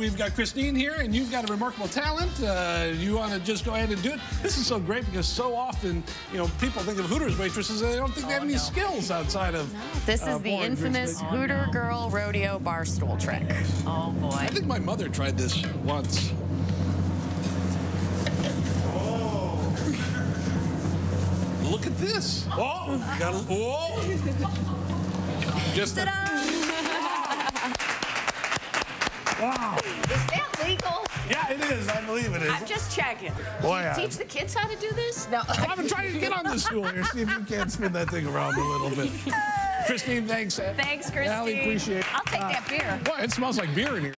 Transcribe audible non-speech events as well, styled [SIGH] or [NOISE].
We've got Christine here, and you've got a remarkable talent. Uh, you want to just go ahead and do it. This is so great because so often, you know, people think of Hooters waitresses and they don't think they have any skills outside of. No. This uh, is the porn. infamous Hooter Girl Rodeo bar stool trick. Oh boy. I think my mother tried this once. Oh! Look at this. Oh, got a, whoa. Just a, wow. Is that legal? Yeah, it is. I believe it is. I'm just checking. Boy, I- Teach the kids how to do this? No. [LAUGHS] I'm trying to get on this stool here. See if you can't spin that thing around a little bit. [LAUGHS] Christine, thanks. Thanks, Christine. Allie, appreciate it. I'll take that beer. Boy, it smells like beer in here.